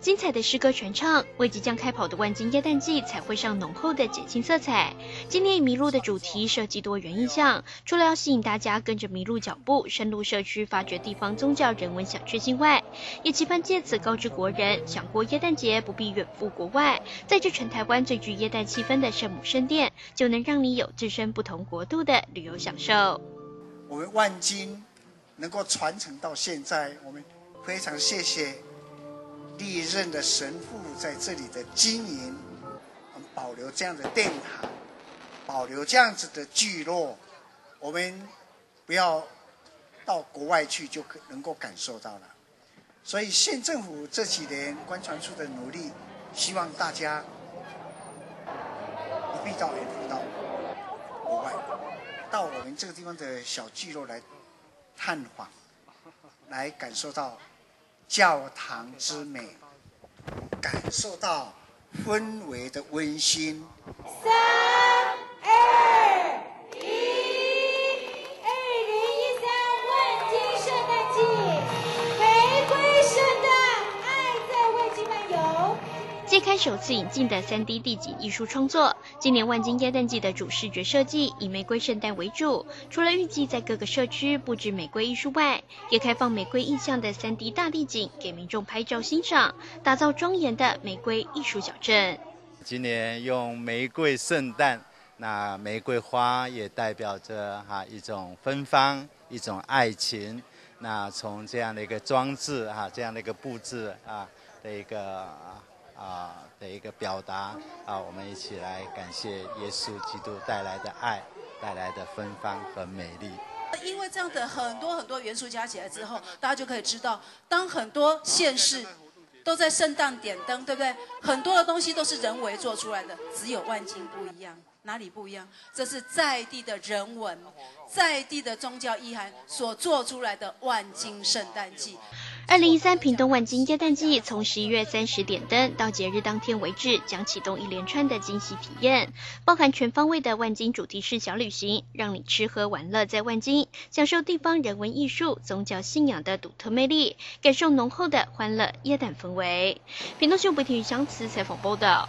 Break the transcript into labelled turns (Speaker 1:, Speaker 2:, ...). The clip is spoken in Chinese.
Speaker 1: 精彩的诗歌传唱，为即将开跑的万金耶诞季彩绘上浓厚的节庆色彩。今年以麋鹿的主题设计多元意象，除了要吸引大家跟着麋鹿脚步深入社区，发掘地方宗教人文小确幸外，也期盼借此告知国人，想过耶诞节不必远赴国外，在这全台湾最具耶诞气氛的圣母圣殿，就能让你有置身不同国度的旅游享受。
Speaker 2: 我们万金能够传承到现在，我们非常谢谢。历任的神父在这里的经营，我们保留这样的殿堂，保留这样子的聚落，我们不要到国外去就可能够感受到了。所以县政府这几年官传处的努力，希望大家不必到远到国外，到我们这个地方的小聚落来探访，来感受到。教堂之美，感受到氛围的温馨。
Speaker 1: 开首次引进的三 D 地景艺术创作。今年万金耶诞季的主视觉设计以玫瑰圣诞为主，除了预计在各个社区布置玫瑰艺术外，也开放玫瑰印象的三 D 大地景给民众拍照欣赏，打造庄严的玫瑰艺术小镇。
Speaker 3: 今年用玫瑰圣诞，那玫瑰花也代表着哈一种芬芳，一种爱情。那从这样的一个装置哈，这样的一个布置啊的一个。啊的一个表达啊，我们一起来感谢耶稣基督带来的爱，带来的芬芳和美丽。
Speaker 4: 因为这样的很多很多元素加起来之后，大家就可以知道，当很多县市都在圣诞点灯，对不对？很多的东西都是人为做出来的，只有万金不一样。哪里不一样？这是在地的人文，在地的宗教意涵所做出来的万金圣诞季。
Speaker 1: 二零一三屏东万金耶诞季从十一月三十点灯到节日当天为止，将启动一连串的惊喜体验，包含全方位的万金主题式小旅行，让你吃喝玩乐在万金，享受地方人文艺术、宗教信仰的独特魅力，感受浓厚的欢乐耶诞氛围。屏东新闻媒体相此采访报道。